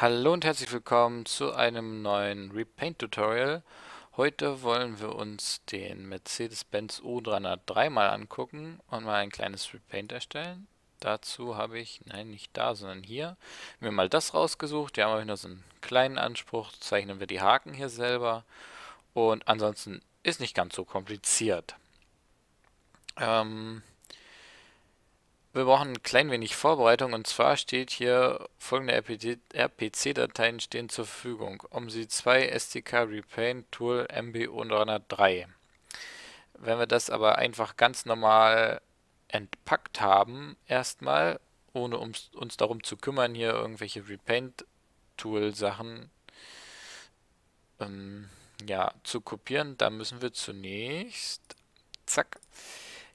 Hallo und herzlich willkommen zu einem neuen Repaint-Tutorial. Heute wollen wir uns den Mercedes-Benz O303 mal angucken und mal ein kleines Repaint erstellen. Dazu habe ich, nein nicht da, sondern hier, mir mal das rausgesucht. Hier haben wir nur so einen kleinen Anspruch, zeichnen wir die Haken hier selber und ansonsten ist nicht ganz so kompliziert. Ähm, wir brauchen ein klein wenig Vorbereitung und zwar steht hier folgende RPC-Dateien stehen zur Verfügung. OMSI2 SDK Repaint Tool MB303. Wenn wir das aber einfach ganz normal entpackt haben, erstmal, ohne uns, uns darum zu kümmern, hier irgendwelche Repaint-Tool-Sachen ähm, ja, zu kopieren, dann müssen wir zunächst, zack,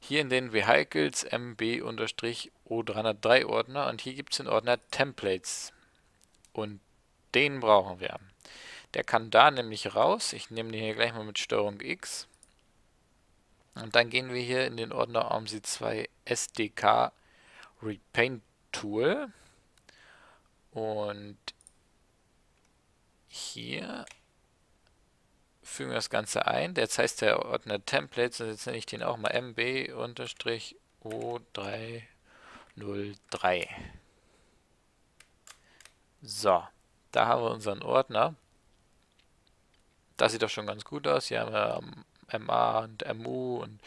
hier in den Vehicles MB-O303 Ordner und hier gibt es den Ordner Templates und den brauchen wir. Der kann da nämlich raus. Ich nehme den hier gleich mal mit STRG X. Und dann gehen wir hier in den Ordner OMSI2 SDK Repaint Tool. Und hier fügen wir das Ganze ein. Jetzt heißt der Ordner Templates und jetzt nenne ich den auch mal MB-O303. So, da haben wir unseren Ordner. Das sieht doch schon ganz gut aus. Hier haben wir MA und MU und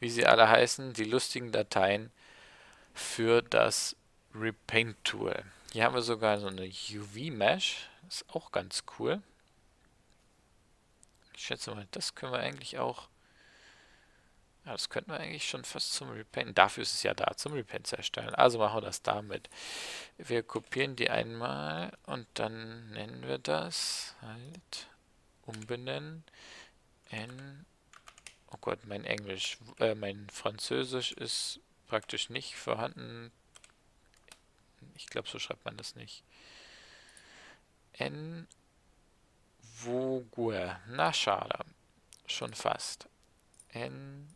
wie sie alle heißen, die lustigen Dateien für das Repaint Tool. Hier haben wir sogar so eine UV-Mesh, ist auch ganz cool. Ich schätze mal, das können wir eigentlich auch... Ja, das könnten wir eigentlich schon fast zum Repent... Dafür ist es ja da, zum Repent zu erstellen. Also machen wir das damit. Wir kopieren die einmal und dann nennen wir das halt umbenennen in... Oh Gott, mein Englisch, äh, mein Französisch ist praktisch nicht vorhanden. Ich glaube, so schreibt man das nicht. N Vogue. Na, schade. Schon fast. N.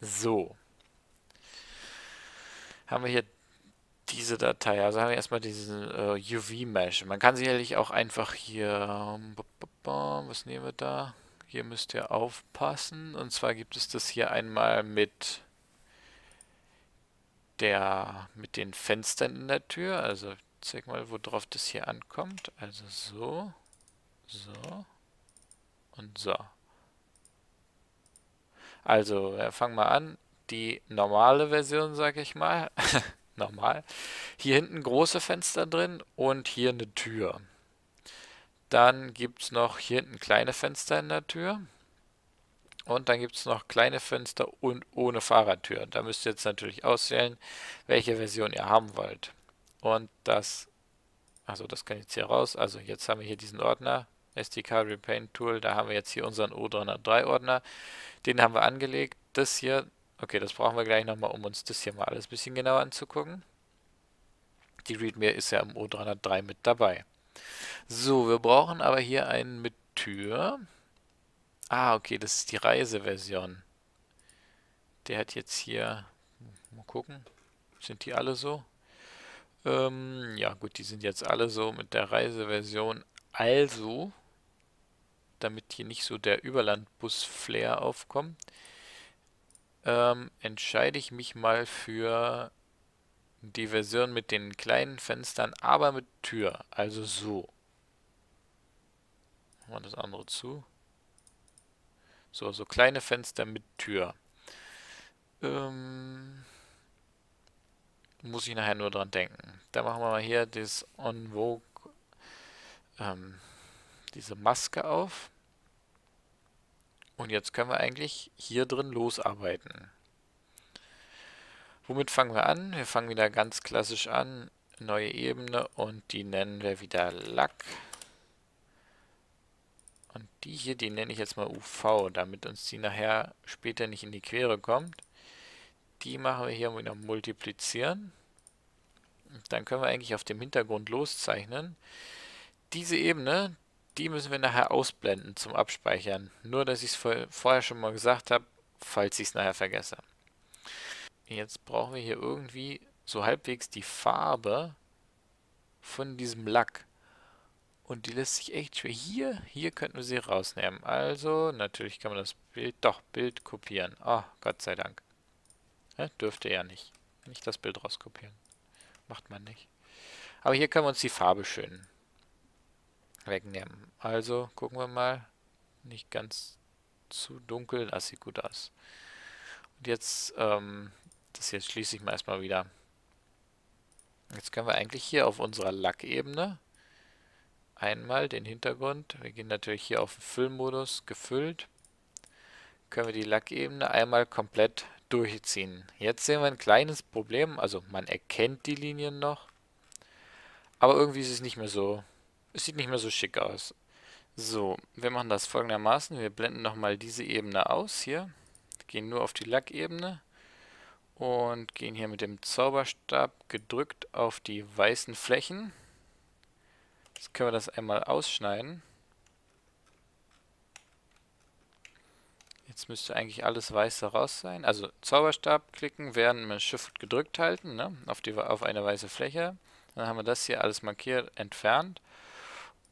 So. Haben wir hier diese Datei. Also haben wir erstmal diesen äh, UV-Mesh. Man kann sicherlich auch einfach hier... Was nehmen wir da? Hier müsst ihr aufpassen. Und zwar gibt es das hier einmal mit der mit den Fenstern in der Tür. Also zeig mal, worauf das hier ankommt. Also so, so und so. Also, wir fangen mal an. Die normale Version, sag ich mal. Normal. Hier hinten große Fenster drin und hier eine Tür. Dann gibt es noch hier hinten kleine Fenster in der Tür. Und dann gibt es noch kleine Fenster und ohne Fahrradtür. Da müsst ihr jetzt natürlich auswählen, welche Version ihr haben wollt. Und das, also das kann jetzt hier raus. Also jetzt haben wir hier diesen Ordner, SDK Repaint Tool. Da haben wir jetzt hier unseren O303 Ordner. Den haben wir angelegt. Das hier, okay, das brauchen wir gleich nochmal, um uns das hier mal alles ein bisschen genauer anzugucken. Die README ist ja im O303 mit dabei. So, wir brauchen aber hier einen mit Tür. Ah, okay, das ist die Reiseversion. Der hat jetzt hier, mal gucken, sind die alle so? Ähm, ja gut, die sind jetzt alle so mit der Reiseversion. Also, damit hier nicht so der Überlandbus-Flair aufkommt, ähm, entscheide ich mich mal für die Version mit den kleinen Fenstern, aber mit Tür. Also so. Machen das andere zu. So, so kleine Fenster mit Tür. Ähm muss ich nachher nur dran denken. Da machen wir mal hier das On Vogue, ähm, diese Maske auf. Und jetzt können wir eigentlich hier drin losarbeiten. Womit fangen wir an? Wir fangen wieder ganz klassisch an. Neue Ebene und die nennen wir wieder Lack. Und die hier, die nenne ich jetzt mal UV, damit uns die nachher später nicht in die Quere kommt. Die machen wir hier wieder multiplizieren. Dann können wir eigentlich auf dem Hintergrund loszeichnen. Diese Ebene, die müssen wir nachher ausblenden zum Abspeichern. Nur, dass ich es vorher schon mal gesagt habe, falls ich es nachher vergesse. Jetzt brauchen wir hier irgendwie so halbwegs die Farbe von diesem Lack. Und die lässt sich echt schwer. Hier, hier könnten wir sie rausnehmen. Also, natürlich kann man das Bild, doch, Bild kopieren. Oh, Gott sei Dank. Ja, dürfte ja nicht. Nicht das Bild rauskopieren. Macht man nicht. Aber hier können wir uns die Farbe schön wegnehmen. Also, gucken wir mal. Nicht ganz zu dunkel. Das sieht gut aus. Und jetzt, ähm, das jetzt schließe ich mal erstmal wieder. Jetzt können wir eigentlich hier auf unserer Lackebene einmal den Hintergrund. Wir gehen natürlich hier auf den Füllmodus, gefüllt. Können wir die Lackebene einmal komplett durchziehen. Jetzt sehen wir ein kleines Problem, also man erkennt die Linien noch, aber irgendwie ist es nicht mehr so, es sieht nicht mehr so schick aus. So, wir machen das folgendermaßen, wir blenden nochmal diese Ebene aus hier, gehen nur auf die Lackebene und gehen hier mit dem Zauberstab gedrückt auf die weißen Flächen. Jetzt können wir das einmal ausschneiden. Jetzt müsste eigentlich alles weiße raus sein. Also Zauberstab klicken, während wir Shift gedrückt halten, ne? auf, die, auf eine weiße Fläche. Dann haben wir das hier alles markiert, entfernt.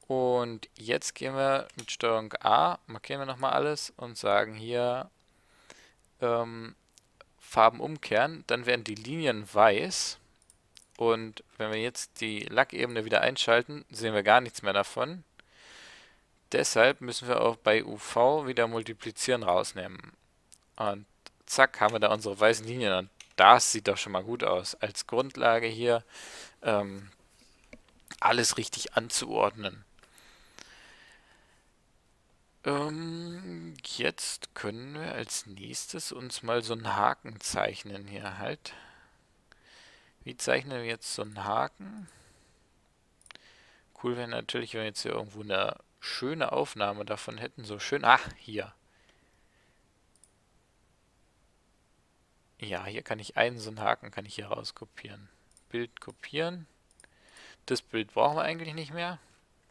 Und jetzt gehen wir mit Steuerung A, markieren wir nochmal alles und sagen hier ähm, Farben umkehren. Dann werden die Linien weiß. Und wenn wir jetzt die Lackebene wieder einschalten, sehen wir gar nichts mehr davon. Deshalb müssen wir auch bei UV wieder multiplizieren rausnehmen. Und zack, haben wir da unsere weißen Linien. Und das sieht doch schon mal gut aus. Als Grundlage hier ähm, alles richtig anzuordnen. Ähm, jetzt können wir als nächstes uns mal so einen Haken zeichnen hier halt. Wie zeichnen wir jetzt so einen Haken? Cool wäre natürlich, wenn wir jetzt hier irgendwo eine schöne Aufnahme davon hätten. So schön. Ach, hier. Ja, hier kann ich einen so einen Haken kann ich hier rauskopieren. Bild kopieren. Das Bild brauchen wir eigentlich nicht mehr.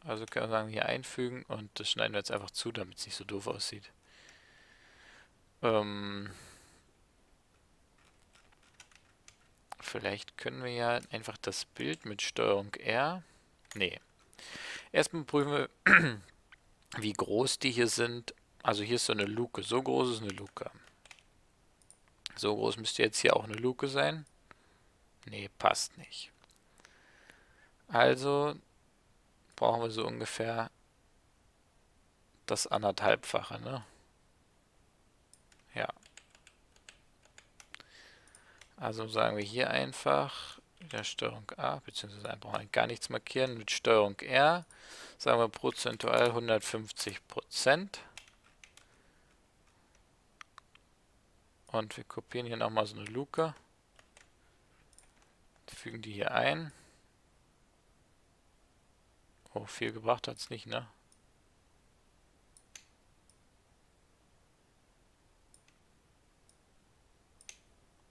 Also können wir sagen, hier einfügen und das schneiden wir jetzt einfach zu, damit es nicht so doof aussieht. Ähm Vielleicht können wir ja einfach das Bild mit Steuerung R. Nee. Erstmal prüfen wir, wie groß die hier sind. Also hier ist so eine Luke. So groß ist eine Luke. So groß müsste jetzt hier auch eine Luke sein. Nee, passt nicht. Also brauchen wir so ungefähr das anderthalbfache, ne? Ja. Also sagen wir hier einfach wieder Steuerung A, beziehungsweise einfach gar nichts markieren, mit Steuerung R, sagen wir prozentual 150 Prozent. Und wir kopieren hier nochmal so eine Luke, fügen die hier ein. Oh, viel gebracht hat es nicht, ne?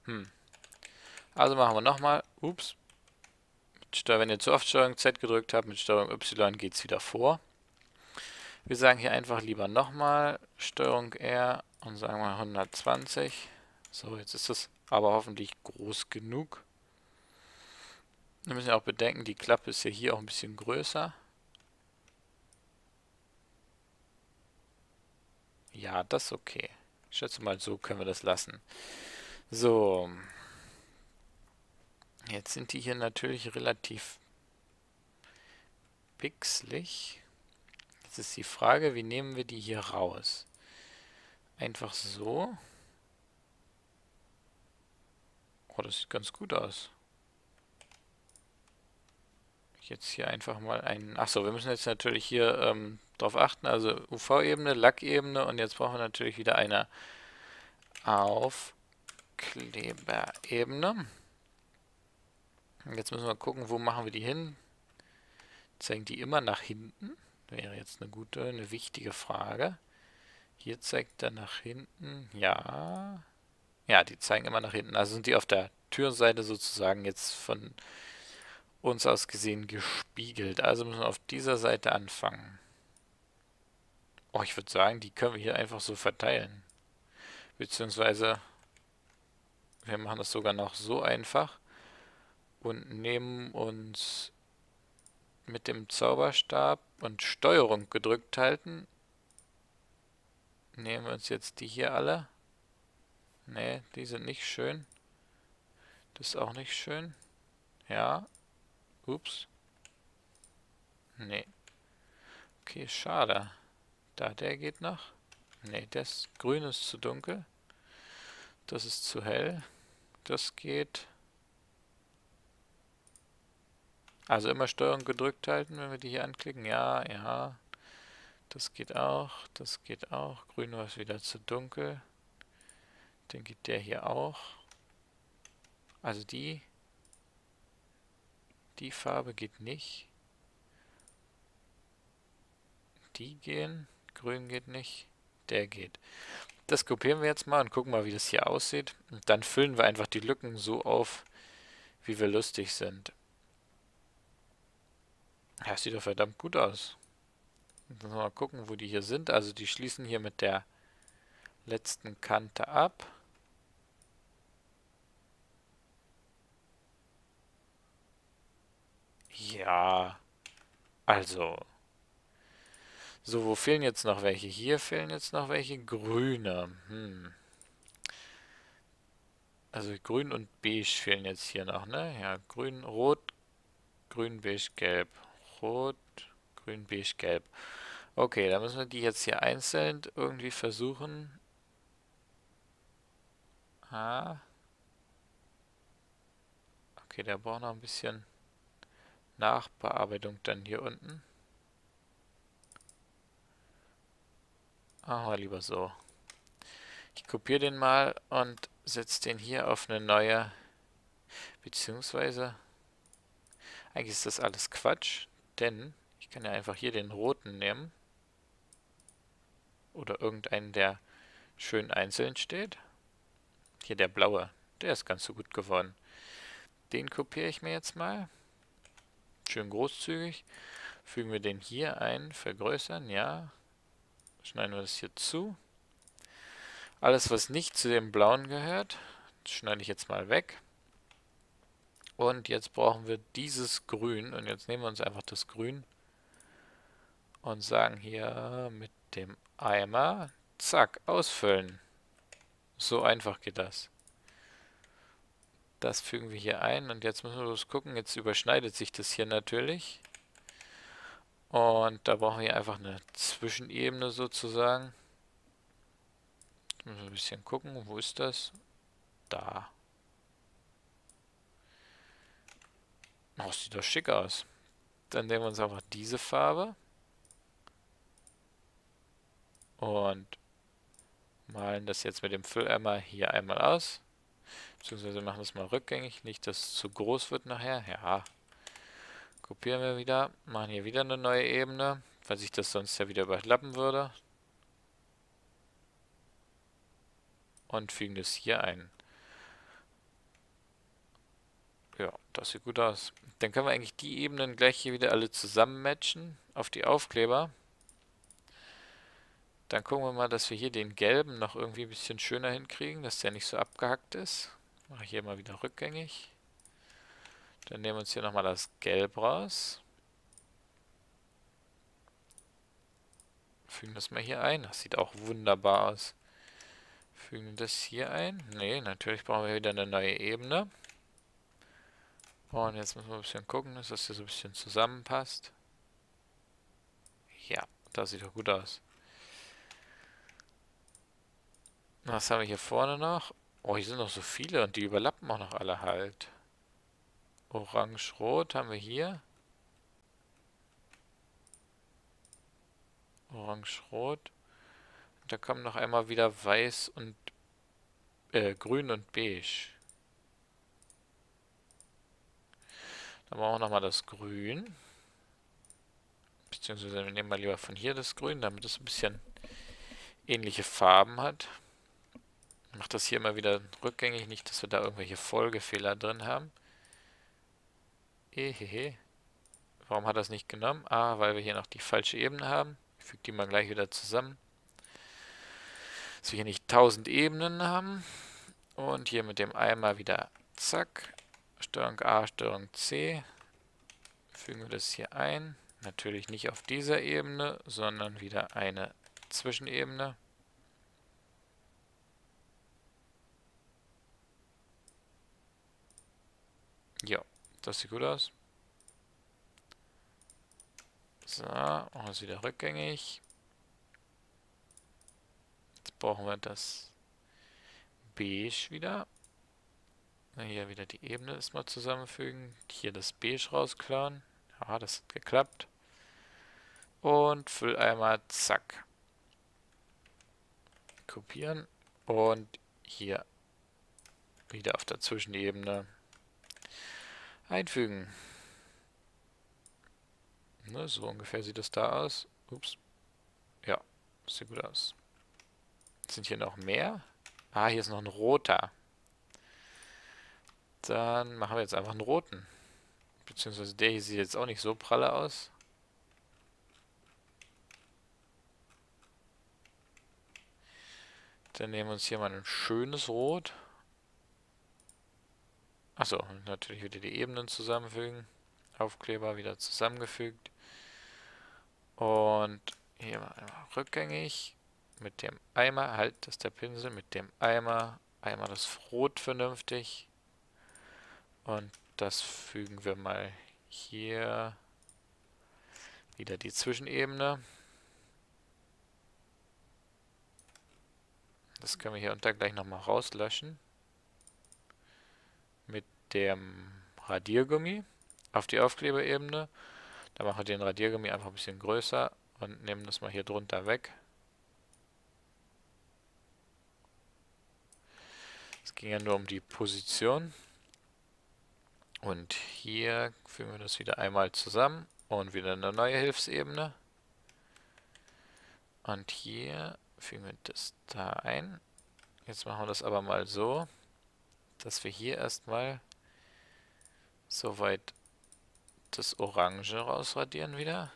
Hm. Also machen wir nochmal. Ups. wenn ihr zu oft Steuerung Z gedrückt habt, mit Steuerung Y geht es wieder vor. Wir sagen hier einfach lieber nochmal Steuerung R und sagen mal 120. So, jetzt ist es aber hoffentlich groß genug. Wir müssen auch bedenken, die Klappe ist ja hier auch ein bisschen größer. Ja, das ist okay. Ich schätze mal, so können wir das lassen. So, Jetzt sind die hier natürlich relativ pixelig. Jetzt ist die Frage, wie nehmen wir die hier raus? Einfach so. Oh, das sieht ganz gut aus. Jetzt hier einfach mal einen... Achso, wir müssen jetzt natürlich hier ähm, drauf achten. Also UV-Ebene, Lackebene und jetzt brauchen wir natürlich wieder eine Aufkleberebene. Jetzt müssen wir gucken, wo machen wir die hin. Zeigen die immer nach hinten? Wäre jetzt eine gute, eine wichtige Frage. Hier zeigt er nach hinten. Ja. Ja, die zeigen immer nach hinten. Also sind die auf der Türseite sozusagen jetzt von uns aus gesehen gespiegelt. Also müssen wir auf dieser Seite anfangen. Oh, ich würde sagen, die können wir hier einfach so verteilen. Beziehungsweise wir machen das sogar noch so einfach und nehmen uns mit dem Zauberstab und Steuerung gedrückt halten. Nehmen wir uns jetzt die hier alle. Ne, die sind nicht schön. Das ist auch nicht schön. Ja. Ups. Nee. Okay, schade. Da, der geht noch. Ne, das Grün ist zu dunkel. Das ist zu hell. Das geht. Also immer Steuerung gedrückt halten, wenn wir die hier anklicken. Ja, ja. Das geht auch. Das geht auch. Grün war es wieder zu dunkel. Dann geht der hier auch. Also die. Die Farbe geht nicht. Die gehen. Grün geht nicht. Der geht. Das kopieren wir jetzt mal und gucken mal, wie das hier aussieht. Und dann füllen wir einfach die Lücken so auf, wie wir lustig sind. Ja, sieht doch verdammt gut aus. Mal gucken, wo die hier sind. Also die schließen hier mit der letzten Kante ab. Ja, also. So, wo fehlen jetzt noch welche? Hier fehlen jetzt noch welche grüne. Hm. Also grün und beige fehlen jetzt hier noch, ne? Ja, grün, rot, grün, beige, gelb. Rot, grün, beige, gelb. Okay, dann müssen wir die jetzt hier einzeln irgendwie versuchen. Ah. Okay, der braucht noch ein bisschen Nachbearbeitung dann hier unten. Machen lieber so. Ich kopiere den mal und setze den hier auf eine neue, beziehungsweise, eigentlich ist das alles Quatsch, denn ich kann ja einfach hier den roten nehmen. Oder irgendeinen, der schön einzeln steht. Hier der blaue, der ist ganz so gut geworden. Den kopiere ich mir jetzt mal. Schön großzügig. Fügen wir den hier ein, vergrößern, ja. Schneiden wir das hier zu. Alles, was nicht zu dem blauen gehört, schneide ich jetzt mal weg. Und jetzt brauchen wir dieses Grün. Und jetzt nehmen wir uns einfach das Grün und sagen hier mit dem Eimer, zack, ausfüllen. So einfach geht das. Das fügen wir hier ein und jetzt müssen wir bloß gucken, jetzt überschneidet sich das hier natürlich. Und da brauchen wir einfach eine Zwischenebene sozusagen. Müssen wir ein bisschen gucken, wo ist das? Da. Oh, sieht doch schick aus. Dann nehmen wir uns einfach diese Farbe. Und malen das jetzt mit dem Fülleimer hier einmal aus. Beziehungsweise machen das mal rückgängig, nicht dass es zu groß wird nachher. Ja, Kopieren wir wieder, machen hier wieder eine neue Ebene, weil sich das sonst ja wieder überlappen würde. Und fügen das hier ein. Ja, das sieht gut aus. Dann können wir eigentlich die Ebenen gleich hier wieder alle zusammen matchen auf die Aufkleber. Dann gucken wir mal, dass wir hier den gelben noch irgendwie ein bisschen schöner hinkriegen, dass der nicht so abgehackt ist. Mache ich hier mal wieder rückgängig. Dann nehmen wir uns hier nochmal das Gelb raus. Fügen das mal hier ein. Das sieht auch wunderbar aus. Fügen das hier ein. Ne, natürlich brauchen wir wieder eine neue Ebene. Und jetzt müssen wir ein bisschen gucken, dass das hier so ein bisschen zusammenpasst. Ja, das sieht doch gut aus. Was haben wir hier vorne noch? Oh, hier sind noch so viele und die überlappen auch noch alle halt. Orange-Rot haben wir hier. Orange-Rot. Da kommen noch einmal wieder Weiß und äh, Grün und Beige. Dann machen wir nochmal das Grün. Beziehungsweise wir nehmen mal lieber von hier das Grün, damit es ein bisschen ähnliche Farben hat. Ich mache das hier immer wieder rückgängig, nicht, dass wir da irgendwelche Folgefehler drin haben. Ehehe. Warum hat es nicht genommen? Ah, weil wir hier noch die falsche Ebene haben. Ich füge die mal gleich wieder zusammen. Dass wir hier nicht 1000 Ebenen haben. Und hier mit dem Eimer wieder zack. Steuerung A, Steuerung C. fügen wir das hier ein. Natürlich nicht auf dieser Ebene, sondern wieder eine Zwischenebene. Ja, das sieht gut aus. So, machen wir wieder rückgängig. Jetzt brauchen wir das Beige wieder. Hier wieder die Ebene erstmal zusammenfügen. Hier das Beige rausklauen. Ja, das hat geklappt. Und Fülleimer, zack. Kopieren. Und hier wieder auf der Zwischenebene einfügen. Ne, so ungefähr sieht es da aus. Ups. Ja, sieht gut aus. Sind hier noch mehr? Ah, hier ist noch ein roter. Dann machen wir jetzt einfach einen roten. Beziehungsweise der hier sieht jetzt auch nicht so pralle aus. Dann nehmen wir uns hier mal ein schönes Rot. Achso, natürlich wieder die Ebenen zusammenfügen. Aufkleber wieder zusammengefügt. Und hier mal einmal rückgängig. Mit dem Eimer, halt, das ist der Pinsel, mit dem Eimer einmal das Rot vernünftig. Und das fügen wir mal hier wieder die Zwischenebene. Das können wir hier unter gleich nochmal rauslöschen. Mit dem Radiergummi auf die Aufkleberebene. Da machen wir den Radiergummi einfach ein bisschen größer und nehmen das mal hier drunter weg. Es ging ja nur um die Position. Und hier fügen wir das wieder einmal zusammen und wieder eine neue Hilfsebene. Und hier fügen wir das da ein. Jetzt machen wir das aber mal so, dass wir hier erstmal soweit das Orange rausradieren wieder.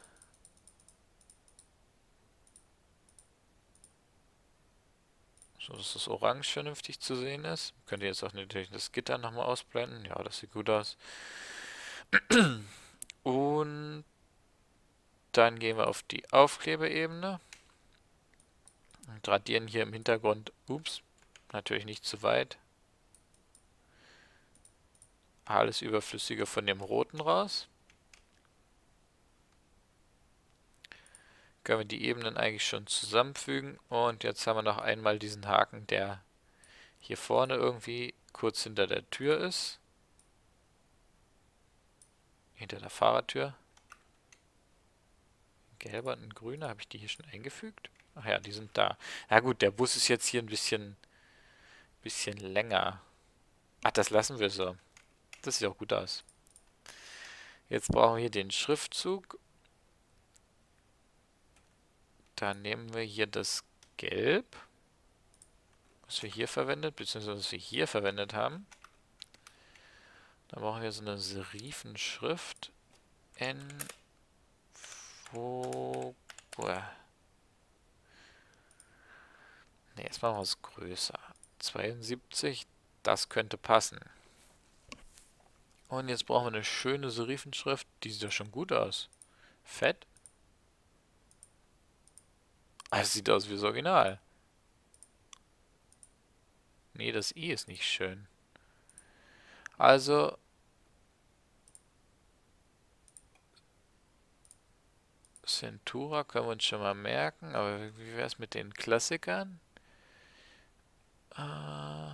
So, dass das Orange vernünftig zu sehen ist. Könnt ihr jetzt auch natürlich das Gitter nochmal ausblenden. Ja, das sieht gut aus. Und dann gehen wir auf die Aufklebeebene. Und radieren hier im Hintergrund, ups, natürlich nicht zu weit. Alles Überflüssige von dem Roten raus. Können wir die Ebenen eigentlich schon zusammenfügen. Und jetzt haben wir noch einmal diesen Haken, der hier vorne irgendwie kurz hinter der Tür ist. Hinter der Fahrertür. Gelber und grüner, habe ich die hier schon eingefügt? Ach ja, die sind da. Ja gut, der Bus ist jetzt hier ein bisschen, bisschen länger. Ach, das lassen wir so. Das sieht auch gut aus. Jetzt brauchen wir hier den Schriftzug dann nehmen wir hier das Gelb, was wir hier verwendet, beziehungsweise was wir hier verwendet haben. Dann brauchen wir so eine Serifenschrift. N. Wo. Ne, jetzt machen wir es größer. 72, das könnte passen. Und jetzt brauchen wir eine schöne Serifenschrift. Die sieht doch schon gut aus. Fett. Ah, es sieht aus wie das Original. Nee, das I ist nicht schön. Also... Centura können wir uns schon mal merken, aber wie wäre es mit den Klassikern? Äh...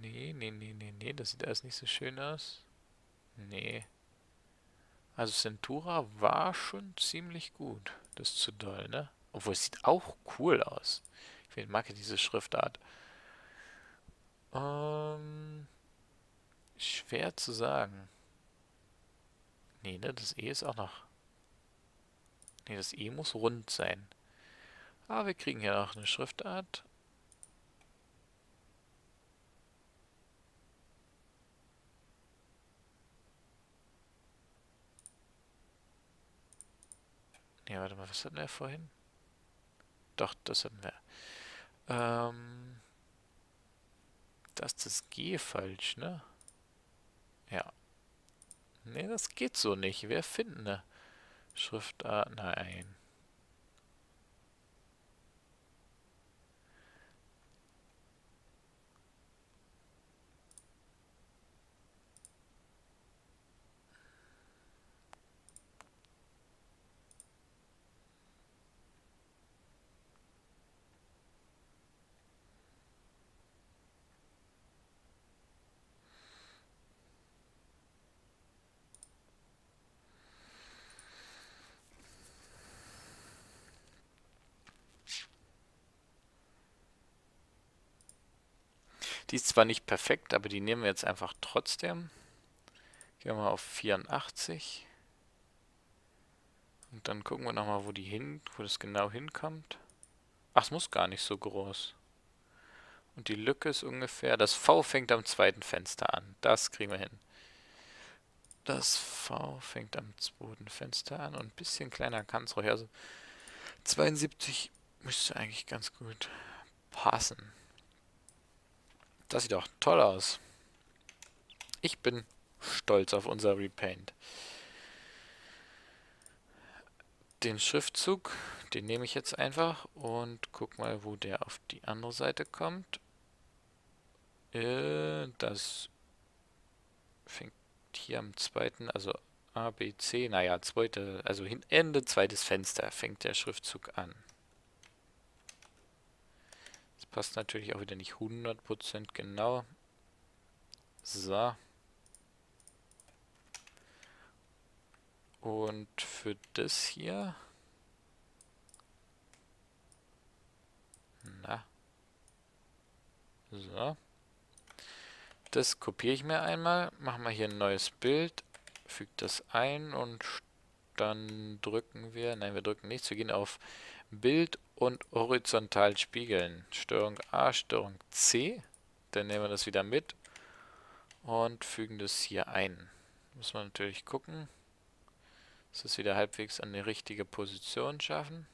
Nee, nee, nee, nee, nee, das sieht alles nicht so schön aus. Nee. Also Centura war schon ziemlich gut. Das ist zu doll, ne? Obwohl es sieht auch cool aus. Ich mag ja diese Schriftart. Ähm, schwer zu sagen. Nee, ne? Das E ist auch noch... Nee, das E muss rund sein. Aber wir kriegen hier noch eine Schriftart. Ne, warte mal, was hatten wir vorhin? Doch, das hatten wir. Ähm, da ist das G falsch, ne? Ja. Ne, das geht so nicht. Wer finden eine Schriftart? Nein. Ist zwar nicht perfekt, aber die nehmen wir jetzt einfach trotzdem. Gehen wir mal auf 84. Und dann gucken wir nochmal, wo die hin, wo das genau hinkommt. Ach, es muss gar nicht so groß. Und die Lücke ist ungefähr, das V fängt am zweiten Fenster an. Das kriegen wir hin. Das V fängt am zweiten Fenster an und ein bisschen kleiner kann es ruhig. Also 72 müsste eigentlich ganz gut passen. Das sieht doch toll aus. Ich bin stolz auf unser Repaint. Den Schriftzug, den nehme ich jetzt einfach und guck mal, wo der auf die andere Seite kommt. Äh, das fängt hier am zweiten, also A, B, C, naja, zweite, also Ende zweites Fenster fängt der Schriftzug an passt natürlich auch wieder nicht 100% genau. So. Und für das hier... Na. So. Das kopiere ich mir einmal, machen wir hier ein neues Bild, füge das ein und dann drücken wir, nein, wir drücken nichts, wir gehen auf Bild und horizontal spiegeln. Steuerung A, Steuerung C. Dann nehmen wir das wieder mit und fügen das hier ein. Muss man natürlich gucken, dass wir es wieder halbwegs an die richtige Position schaffen.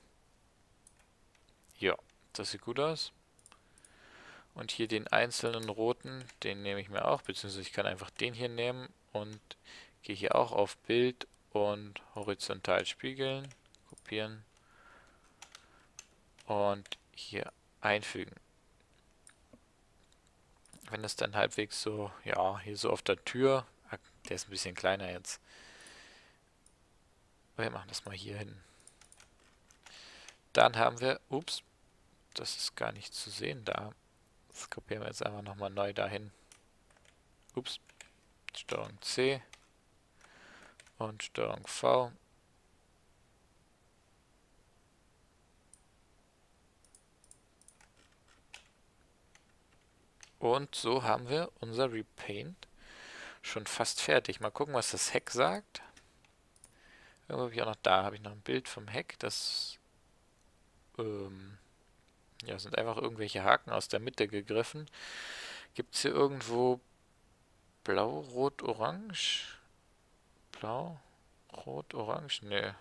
Ja, das sieht gut aus. Und hier den einzelnen roten, den nehme ich mir auch, beziehungsweise ich kann einfach den hier nehmen und gehe hier auch auf Bild und horizontal spiegeln, kopieren und hier einfügen. Wenn es dann halbwegs so, ja, hier so auf der Tür, ah, der ist ein bisschen kleiner jetzt. Wir machen das mal hier hin. Dann haben wir, ups, das ist gar nicht zu sehen da. Das kopieren wir jetzt einfach nochmal neu dahin. Ups, Steuerung C und Steuerung V Und so haben wir unser Repaint schon fast fertig. Mal gucken, was das Heck sagt. Irgendwo habe ich auch noch da, habe ich noch ein Bild vom Heck. Das ähm, ja, sind einfach irgendwelche Haken aus der Mitte gegriffen. Gibt es hier irgendwo blau, rot, orange? Blau, rot, orange? Ne.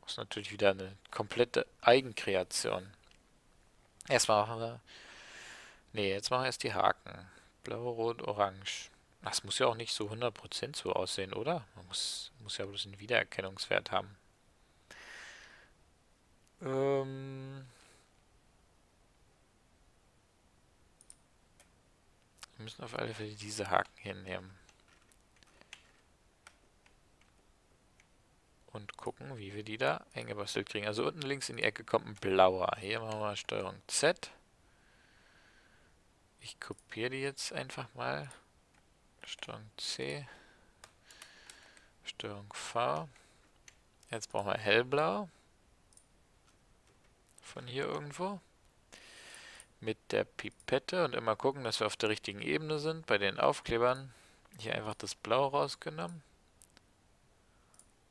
Das ist natürlich wieder eine komplette Eigenkreation. Erstmal machen wir Ne, jetzt machen wir erst die Haken. Blau, Rot, Orange. Das muss ja auch nicht so 100% so aussehen, oder? Man muss, muss ja bloß einen Wiedererkennungswert haben. Ähm... Wir müssen auf alle Fälle diese Haken hinnehmen. Und gucken, wie wir die da eingebastelt kriegen. Also unten links in die Ecke kommt ein blauer. Hier machen wir Steuerung Z. Ich kopiere die jetzt einfach mal. Steuerung C. Steuerung V. Jetzt brauchen wir hellblau. Von hier irgendwo. Mit der Pipette und immer gucken, dass wir auf der richtigen Ebene sind. Bei den Aufklebern hier einfach das Blau rausgenommen.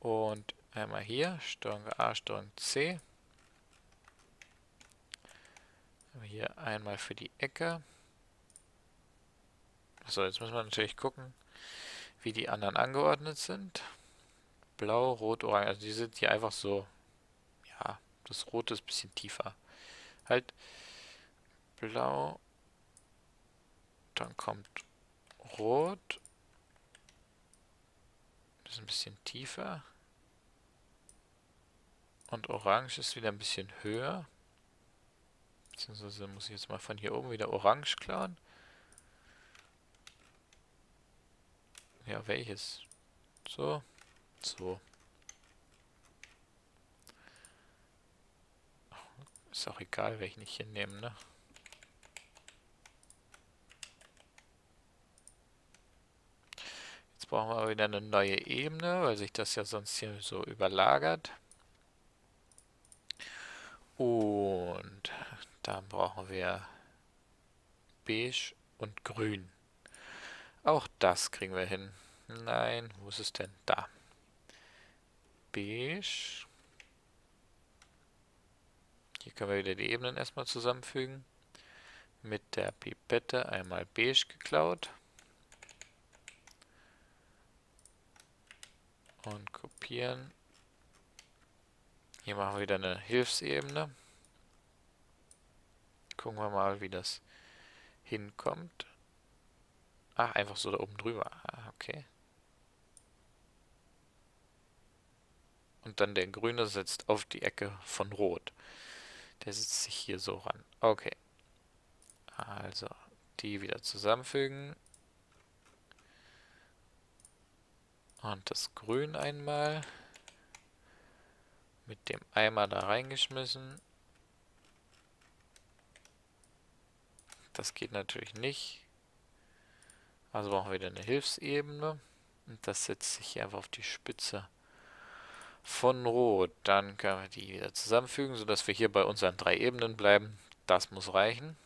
Und einmal hier, Steuerung A, Steuerung C. Hier einmal für die Ecke. So, jetzt müssen wir natürlich gucken, wie die anderen angeordnet sind. Blau, Rot, Orange. Also die sind hier einfach so, ja, das Rote ist ein bisschen tiefer. Halt Blau, dann kommt Rot, ist ein bisschen tiefer. Und Orange ist wieder ein bisschen höher. Beziehungsweise muss ich jetzt mal von hier oben wieder Orange klauen. Ja, welches? So. So. Ist auch egal, welchen ich hier nehme, ne? Jetzt brauchen wir wieder eine neue Ebene, weil sich das ja sonst hier so überlagert. Und dann brauchen wir beige und grün. Auch das kriegen wir hin. Nein, wo ist es denn? Da. Beige. Hier können wir wieder die Ebenen erstmal zusammenfügen. Mit der Pipette einmal beige geklaut. Und kopieren. Hier machen wir wieder eine Hilfsebene. Gucken wir mal, wie das hinkommt. Ach, einfach so da oben drüber. Ah, okay. Und dann der grüne setzt auf die Ecke von rot. Der setzt sich hier so ran. Okay. Also, die wieder zusammenfügen. Und das Grün einmal mit dem Eimer da reingeschmissen. Das geht natürlich nicht. Also brauchen wir wieder eine Hilfsebene. Und das setzt sich hier einfach auf die Spitze von Rot. Dann können wir die wieder zusammenfügen, sodass wir hier bei unseren drei Ebenen bleiben. Das muss reichen.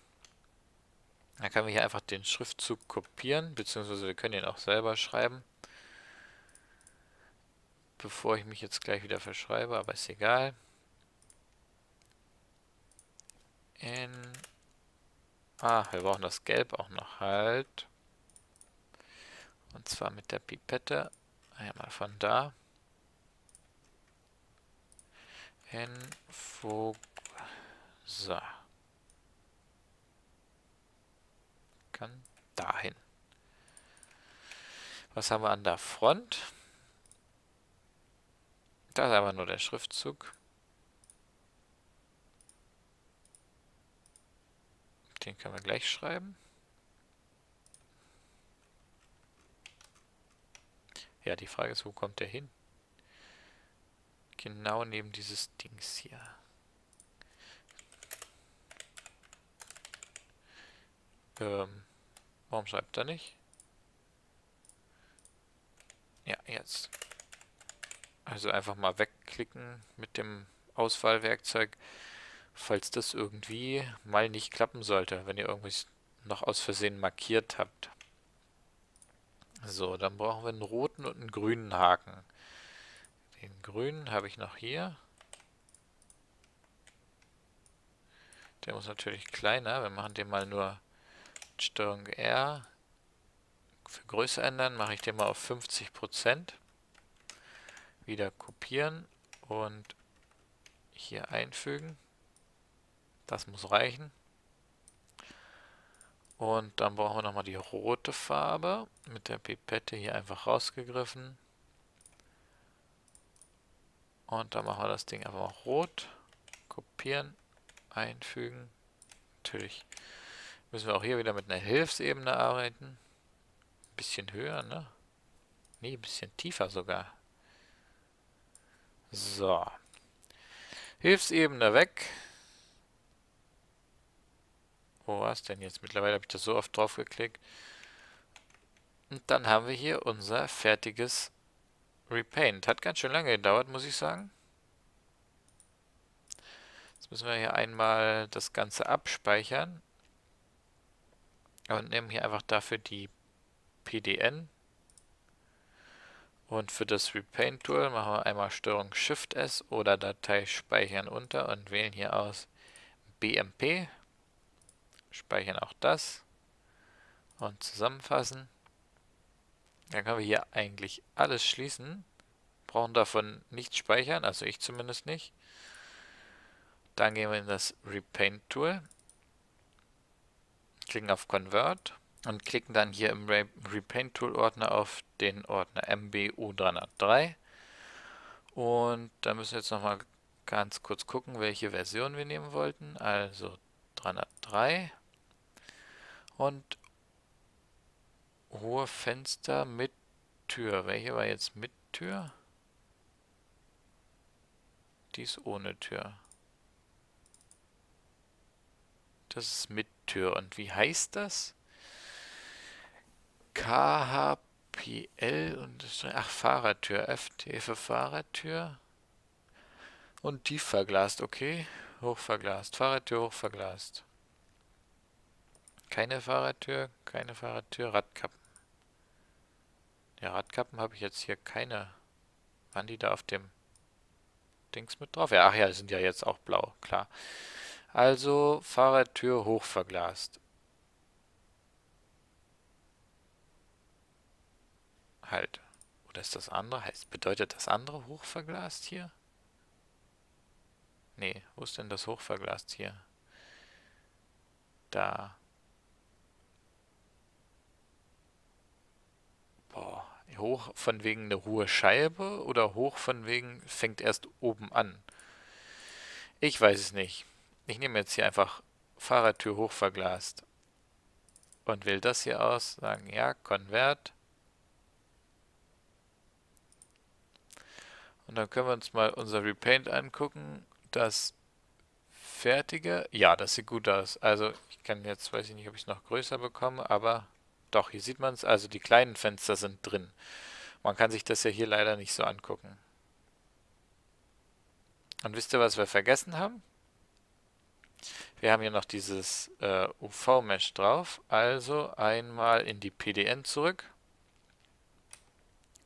Dann können wir hier einfach den Schriftzug kopieren, beziehungsweise wir können ihn auch selber schreiben. Bevor ich mich jetzt gleich wieder verschreibe, aber ist egal. N. Ah, wir brauchen das Gelb auch noch halt. Und zwar mit der Pipette. Einmal von da. Info. So. Kann dahin. Was haben wir an der Front? Da ist aber nur der Schriftzug. Den können wir gleich schreiben. Ja, die Frage ist, wo kommt der hin? Genau neben dieses Dings hier. Ähm, warum schreibt er nicht? Ja, jetzt. Also einfach mal wegklicken mit dem Auswahlwerkzeug, falls das irgendwie mal nicht klappen sollte, wenn ihr irgendwas noch aus Versehen markiert habt. So, dann brauchen wir einen roten und einen grünen Haken. Den grünen habe ich noch hier. Der muss natürlich kleiner. Wir machen den mal nur Steuerung R. Für Größe ändern mache ich den mal auf 50%. Wieder kopieren und hier einfügen. Das muss reichen. Und dann brauchen wir nochmal die rote Farbe. Mit der Pipette hier einfach rausgegriffen. Und dann machen wir das Ding einfach mal rot. Kopieren. Einfügen. Natürlich müssen wir auch hier wieder mit einer Hilfsebene arbeiten. Ein bisschen höher, ne? Nee, ein bisschen tiefer sogar. So. Hilfsebene weg. Wo war es denn jetzt? Mittlerweile habe ich das so oft drauf geklickt. Und dann haben wir hier unser fertiges Repaint. Hat ganz schön lange gedauert, muss ich sagen. Jetzt müssen wir hier einmal das Ganze abspeichern. Und nehmen hier einfach dafür die PDN. Und für das Repaint Tool machen wir einmal Steuerung Shift S oder Datei speichern unter und wählen hier aus BMP speichern auch das und zusammenfassen. Dann können wir hier eigentlich alles schließen. Brauchen davon nichts speichern, also ich zumindest nicht. Dann gehen wir in das Repaint Tool. Klicken auf Convert. und klicken dann hier im Repaint Tool Ordner auf den Ordner MBU303 und da müssen wir jetzt nochmal ganz kurz gucken, welche Version wir nehmen wollten. Also 303 und hohe Fenster mit Tür. Welche war jetzt mit Tür? Die ist ohne Tür. Das ist mit Tür. Und wie heißt das? KHPL und ach Fahrradtür, FT für Fahrradtür und tief verglast, okay, hochverglast, Fahrradtür hochverglast. Keine Fahrradtür, keine Fahrradtür, Radkappen. Ja, Radkappen habe ich jetzt hier keine. Waren die da auf dem Dings mit drauf? Ja, ach ja, sind ja jetzt auch blau, klar. Also Fahrradtür hochverglast. halt. Oder ist das andere? Heißt, bedeutet das andere hochverglast hier? Nee, wo ist denn das hochverglast hier? Da. Boah, hoch von wegen eine hohe Scheibe oder hoch von wegen fängt erst oben an? Ich weiß es nicht. Ich nehme jetzt hier einfach Fahrradtür hochverglast und wähle das hier aus, sagen ja, Convert Und dann können wir uns mal unser Repaint angucken. Das fertige, ja, das sieht gut aus. Also ich kann jetzt, weiß ich nicht, ob ich es noch größer bekomme, aber doch, hier sieht man es. Also die kleinen Fenster sind drin. Man kann sich das ja hier leider nicht so angucken. Und wisst ihr, was wir vergessen haben? Wir haben hier noch dieses äh, UV-Mesh drauf. Also einmal in die PDN zurück.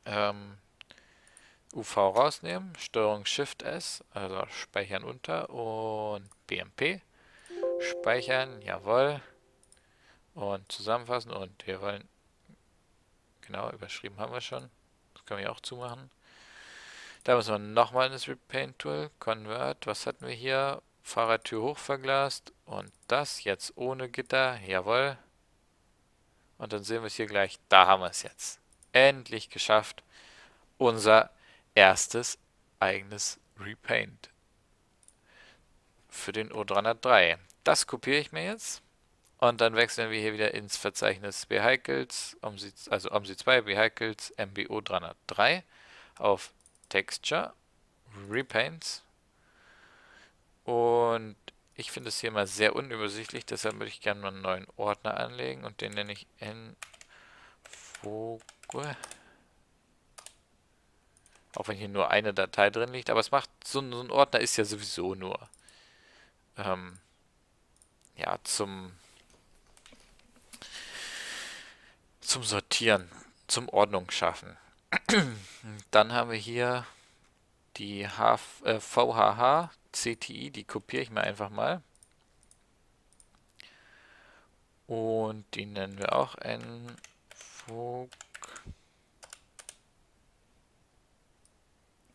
Ähm, UV rausnehmen, Steuerung Shift S, also speichern unter und BMP. Speichern, jawohl. Und zusammenfassen und wir wollen, genau, überschrieben haben wir schon. Das können wir auch zumachen. Da müssen wir nochmal in das Repaint Tool, Convert, was hatten wir hier? Fahrradtür hochverglast und das jetzt ohne Gitter, jawohl. Und dann sehen wir es hier gleich, da haben wir es jetzt. Endlich geschafft. Unser erstes eigenes Repaint. Für den O303. Das kopiere ich mir jetzt. Und dann wechseln wir hier wieder ins Verzeichnis Vehicles, also OMSI2 Vehicles MBO 303 auf Texture, Repaints. Und ich finde es hier mal sehr unübersichtlich, deshalb würde ich gerne mal einen neuen Ordner anlegen und den nenne ich Nvogue auch wenn hier nur eine Datei drin liegt. Aber es macht, so, so ein Ordner ist ja sowieso nur ähm, ja, zum, zum Sortieren, zum Ordnung schaffen. Dann haben wir hier die H, äh, VHH CTI, die kopiere ich mir einfach mal. Und die nennen wir auch NVOG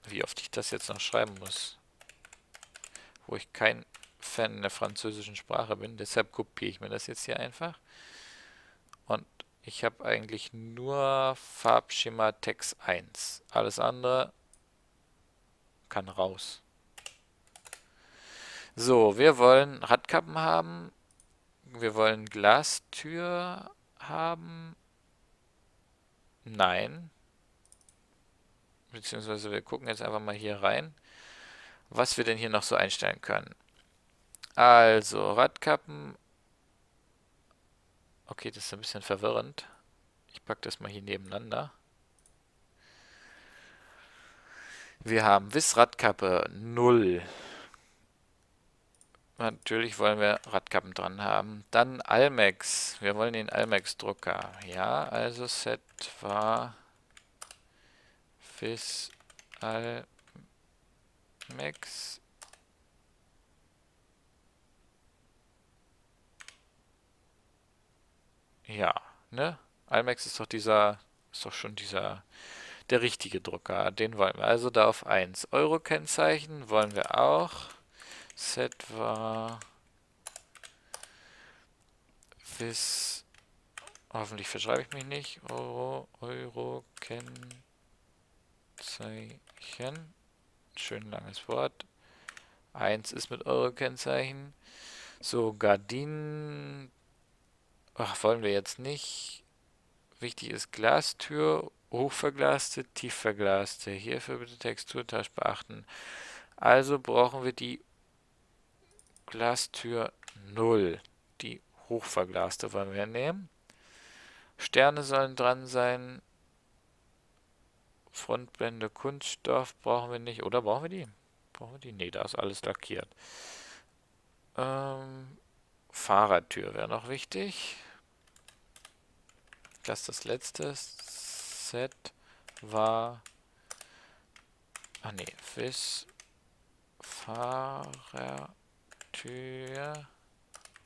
Wie oft ich das jetzt noch schreiben muss. Wo ich kein Fan der französischen Sprache bin. Deshalb kopiere ich mir das jetzt hier einfach. Und ich habe eigentlich nur Farbschema Text 1. Alles andere kann raus. So, wir wollen Radkappen haben. Wir wollen Glastür haben. Nein beziehungsweise wir gucken jetzt einfach mal hier rein, was wir denn hier noch so einstellen können. Also, Radkappen. Okay, das ist ein bisschen verwirrend. Ich packe das mal hier nebeneinander. Wir haben Wiss Radkappe 0. Natürlich wollen wir Radkappen dran haben. Dann Almex. Wir wollen den Almex Drucker. Ja, also Set war Fis Almex Ja, ne? Almex ist doch dieser, ist doch schon dieser, der richtige Drucker. Den wollen wir also da auf 1. Euro-Kennzeichen wollen wir auch. Set war Vis Hoffentlich verschreibe ich mich nicht. Euro, Euro, Kennzeichen. Schön langes Wort. 1 ist mit Euro-Kennzeichen. So, Gardinen. Ach, wollen wir jetzt nicht. Wichtig ist Glastür, hochverglaste, tiefverglaste. Hierfür bitte Texturtausch beachten. Also brauchen wir die Glastür 0. Die hochverglaste wollen wir nehmen. Sterne sollen dran sein. Frontblende Kunststoff brauchen wir nicht. Oder brauchen wir die? Brauchen wir die? Ne, da ist alles lackiert. Ähm, Fahrradtür wäre noch wichtig. Das das letzte Set war. Ah ne, Fiss Fahrradtür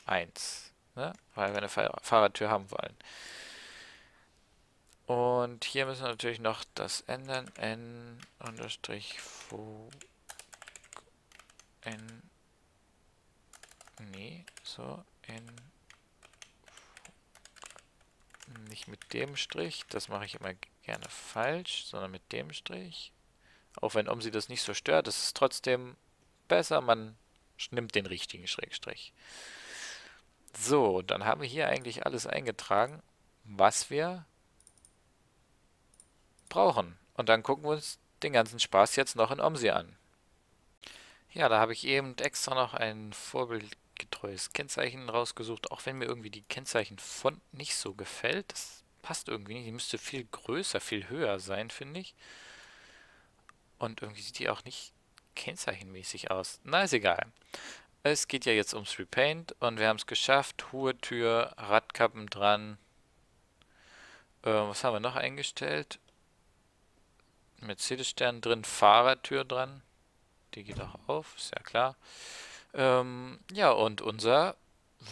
1. Ne? Weil wir eine Fahrradtür haben wollen. Und hier müssen wir natürlich noch das ändern. N unterstrich N Nee, so N nicht mit dem Strich, das mache ich immer gerne falsch, sondern mit dem Strich. Auch wenn OMSI das nicht so stört, das ist trotzdem besser, man nimmt den richtigen Schrägstrich. So, dann haben wir hier eigentlich alles eingetragen, was wir brauchen. Und dann gucken wir uns den ganzen Spaß jetzt noch in OMSI an. Ja, da habe ich eben extra noch ein vorbildgetreues Kennzeichen rausgesucht, auch wenn mir irgendwie die Kennzeichenfont nicht so gefällt. Das passt irgendwie nicht. Die müsste viel größer, viel höher sein, finde ich. Und irgendwie sieht die auch nicht kennzeichenmäßig aus. Na, ist egal. Es geht ja jetzt ums Repaint und wir haben es geschafft. Hohe Tür, Radkappen dran. Äh, was haben wir noch eingestellt? Mercedes-Stern drin, Fahrertür dran. Die geht auch auf, ist ja klar. Ähm, ja, und unser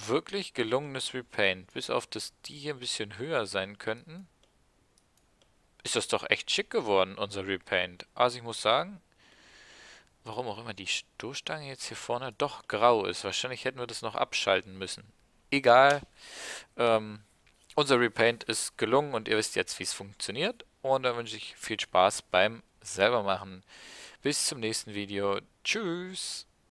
wirklich gelungenes Repaint, bis auf dass die hier ein bisschen höher sein könnten, ist das doch echt schick geworden, unser Repaint. Also ich muss sagen, warum auch immer die Stoßstange jetzt hier vorne doch grau ist. Wahrscheinlich hätten wir das noch abschalten müssen. Egal. Ähm, unser Repaint ist gelungen und ihr wisst jetzt, wie es funktioniert. Und dann wünsche ich viel Spaß beim selber machen. Bis zum nächsten Video. Tschüss.